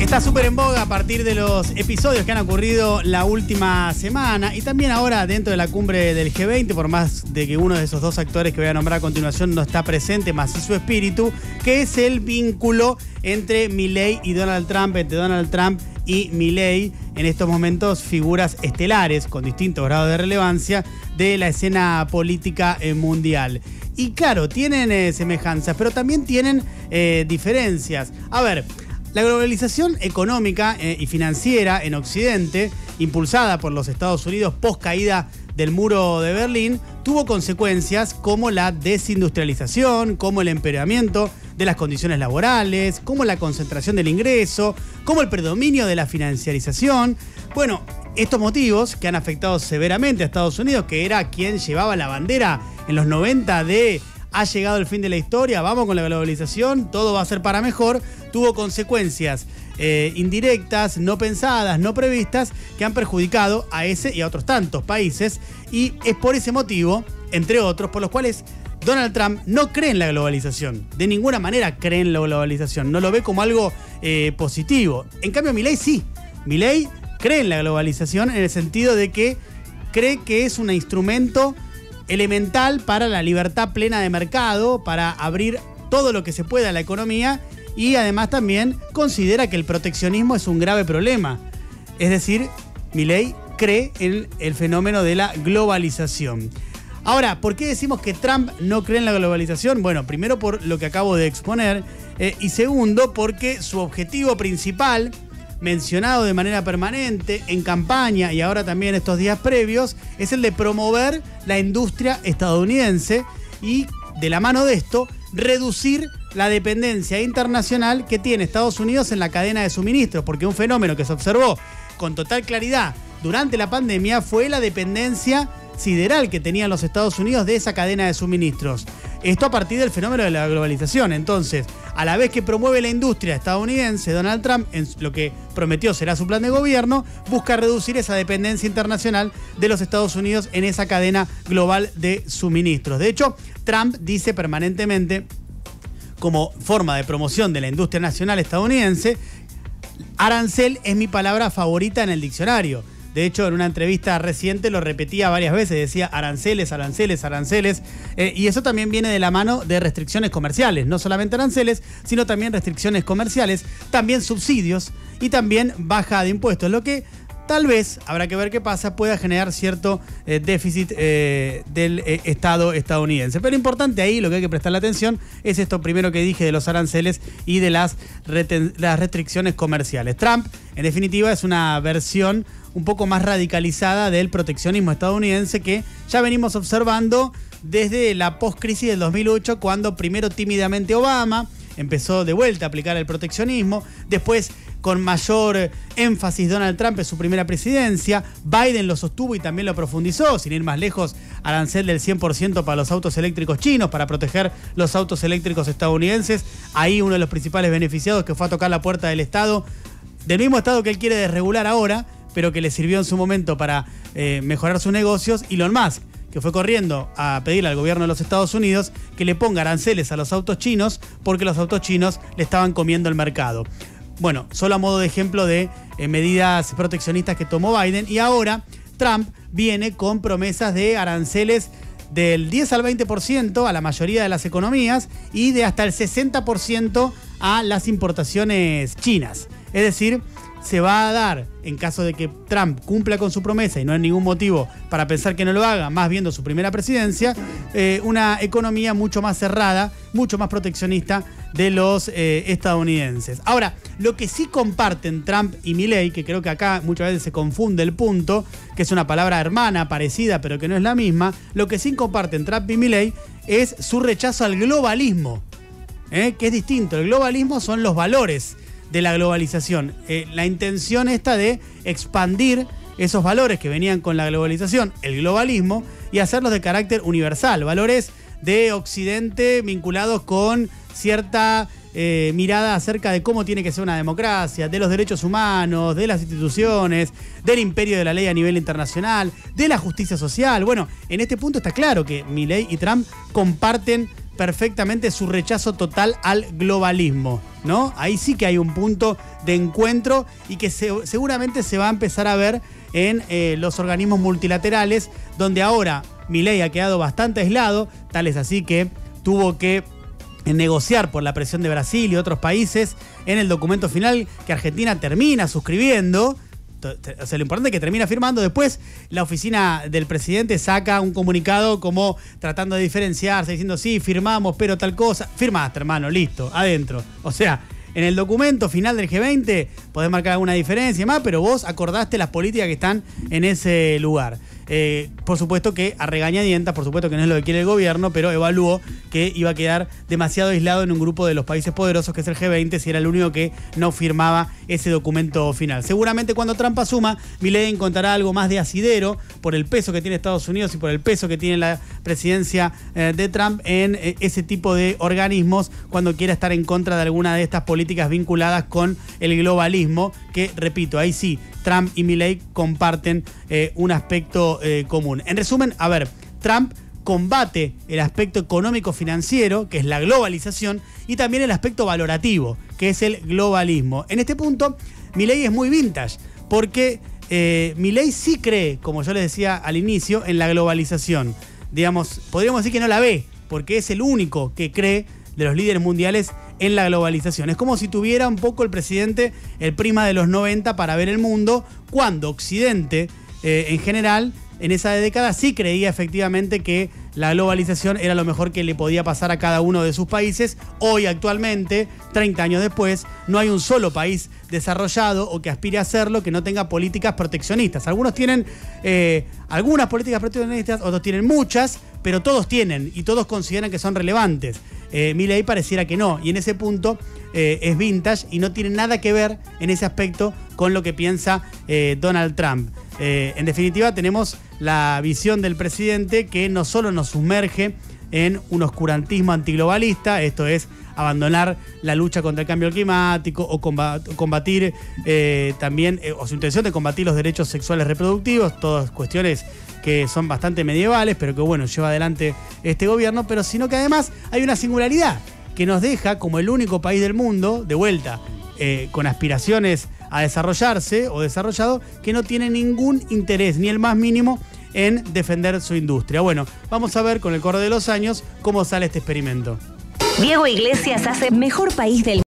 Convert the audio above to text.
Está súper en boga a partir de los episodios que han ocurrido la última semana y también ahora dentro de la cumbre del G20, por más de que uno de esos dos actores que voy a nombrar a continuación no está presente, más su espíritu, que es el vínculo entre Milley y Donald Trump, entre Donald Trump y Milley, en estos momentos figuras estelares con distintos grados de relevancia de la escena política eh, mundial. Y claro, tienen eh, semejanzas, pero también tienen eh, diferencias. A ver, la globalización económica eh, y financiera en Occidente, impulsada por los Estados Unidos post caída del muro de Berlín, tuvo consecuencias como la desindustrialización, como el empeoramiento de las condiciones laborales, como la concentración del ingreso, como el predominio de la financiarización. Bueno, estos motivos que han afectado severamente a Estados Unidos, que era quien llevaba la bandera en los 90 de ha llegado el fin de la historia, vamos con la globalización, todo va a ser para mejor, tuvo consecuencias eh, indirectas, no pensadas, no previstas, que han perjudicado a ese y a otros tantos países. Y es por ese motivo, entre otros, por los cuales Donald Trump no cree en la globalización. De ninguna manera cree en la globalización. No lo ve como algo eh, positivo. En cambio, Milei sí. Milei cree en la globalización en el sentido de que cree que es un instrumento elemental para la libertad plena de mercado, para abrir todo lo que se pueda a la economía y además también considera que el proteccionismo es un grave problema. Es decir, Milei cree en el fenómeno de la globalización. Ahora, ¿por qué decimos que Trump no cree en la globalización? Bueno, primero por lo que acabo de exponer eh, y segundo porque su objetivo principal mencionado de manera permanente en campaña y ahora también estos días previos, es el de promover la industria estadounidense y de la mano de esto reducir la dependencia internacional que tiene Estados Unidos en la cadena de suministros, porque un fenómeno que se observó con total claridad durante la pandemia fue la dependencia sideral que tenían los Estados Unidos de esa cadena de suministros. Esto a partir del fenómeno de la globalización. Entonces, a la vez que promueve la industria estadounidense, Donald Trump, en lo que prometió será su plan de gobierno, busca reducir esa dependencia internacional de los Estados Unidos en esa cadena global de suministros. De hecho, Trump dice permanentemente, como forma de promoción de la industria nacional estadounidense, arancel es mi palabra favorita en el diccionario. De hecho, en una entrevista reciente lo repetía varias veces, decía aranceles, aranceles, aranceles. Eh, y eso también viene de la mano de restricciones comerciales, no solamente aranceles, sino también restricciones comerciales, también subsidios y también baja de impuestos, lo que tal vez, habrá que ver qué pasa, pueda generar cierto eh, déficit eh, del Estado estadounidense. Pero importante ahí, lo que hay que prestarle atención es esto primero que dije de los aranceles y de las restricciones comerciales. Trump, en definitiva, es una versión un poco más radicalizada del proteccionismo estadounidense que ya venimos observando desde la post-crisis del 2008, cuando primero tímidamente Obama empezó de vuelta a aplicar el proteccionismo, después con mayor énfasis Donald Trump en su primera presidencia, Biden lo sostuvo y también lo profundizó, sin ir más lejos, arancel del 100% para los autos eléctricos chinos, para proteger los autos eléctricos estadounidenses, ahí uno de los principales beneficiados que fue a tocar la puerta del Estado, del mismo Estado que él quiere desregular ahora, pero que le sirvió en su momento para eh, mejorar sus negocios, Elon Musk, que fue corriendo a pedirle al gobierno de los Estados Unidos que le ponga aranceles a los autos chinos porque los autos chinos le estaban comiendo el mercado. Bueno, solo a modo de ejemplo de eh, medidas proteccionistas que tomó Biden y ahora Trump viene con promesas de aranceles del 10 al 20% a la mayoría de las economías y de hasta el 60% a las importaciones chinas. Es decir, se va a dar, en caso de que Trump cumpla con su promesa y no hay ningún motivo para pensar que no lo haga, más viendo su primera presidencia, eh, una economía mucho más cerrada, mucho más proteccionista de los eh, estadounidenses. Ahora, lo que sí comparten Trump y Milley, que creo que acá muchas veces se confunde el punto, que es una palabra hermana, parecida, pero que no es la misma, lo que sí comparten Trump y Milley es su rechazo al globalismo, ¿eh? que es distinto. El globalismo son los valores de la globalización. Eh, la intención esta de expandir esos valores que venían con la globalización, el globalismo, y hacerlos de carácter universal, valores de Occidente vinculados con cierta eh, mirada acerca de cómo tiene que ser una democracia, de los derechos humanos, de las instituciones, del imperio de la ley a nivel internacional, de la justicia social. Bueno, en este punto está claro que Milley y Trump comparten perfectamente su rechazo total al globalismo, ¿no? Ahí sí que hay un punto de encuentro y que seguramente se va a empezar a ver en eh, los organismos multilaterales, donde ahora Milei ha quedado bastante aislado, tal es así que tuvo que negociar por la presión de Brasil y otros países en el documento final que Argentina termina suscribiendo. O sea, lo importante es que termina firmando. Después, la oficina del presidente saca un comunicado como tratando de diferenciarse, diciendo, sí, firmamos, pero tal cosa. Firmaste, hermano, listo, adentro. O sea, en el documento final del G20 podés marcar alguna diferencia más, pero vos acordaste las políticas que están en ese lugar. Eh, por supuesto que a regañadientas, por supuesto que no es lo que quiere el gobierno, pero evaluó que iba a quedar demasiado aislado en un grupo de los países poderosos que es el G20 si era el único que no firmaba ese documento final. Seguramente cuando Trump asuma, Milley encontrará algo más de asidero por el peso que tiene Estados Unidos y por el peso que tiene la presidencia eh, de Trump en eh, ese tipo de organismos cuando quiera estar en contra de alguna de estas políticas vinculadas con el globalismo, que repito, ahí sí, Trump y Milley comparten un aspecto eh, común. En resumen, a ver, Trump combate el aspecto económico-financiero, que es la globalización, y también el aspecto valorativo, que es el globalismo. En este punto, Milley es muy vintage, porque eh, Milley sí cree, como yo les decía al inicio, en la globalización. Digamos, podríamos decir que no la ve, porque es el único que cree de los líderes mundiales en la globalización. Es como si tuviera un poco el presidente el prima de los 90 para ver el mundo, cuando Occidente eh, en general en esa década sí creía efectivamente que la globalización era lo mejor que le podía pasar a cada uno de sus países. Hoy, actualmente, 30 años después, no hay un solo país desarrollado o que aspire a hacerlo que no tenga políticas proteccionistas. Algunos tienen eh, algunas políticas proteccionistas, otros tienen muchas, pero todos tienen y todos consideran que son relevantes. Eh, ley pareciera que no, y en ese punto eh, es vintage y no tiene nada que ver en ese aspecto con lo que piensa eh, Donald Trump. en definitiva, tenemos la visión del presidente que no solo nos sumerge en un oscurantismo antiglobalista, esto es abandonar la lucha contra el cambio climático o combatir eh, también, eh, o su intención de combatir los derechos sexuales reproductivos, todas cuestiones que son bastante medievales, pero que bueno, lleva adelante este gobierno, pero sino que además hay una singularidad que nos deja como el único país del mundo, de vuelta, eh, con aspiraciones a desarrollarse o desarrollado, que no tiene ningún interés, ni el más mínimo, en defender su industria. Bueno, vamos a ver con el correr de los años cómo sale este experimento. Diego Iglesias hace mejor país del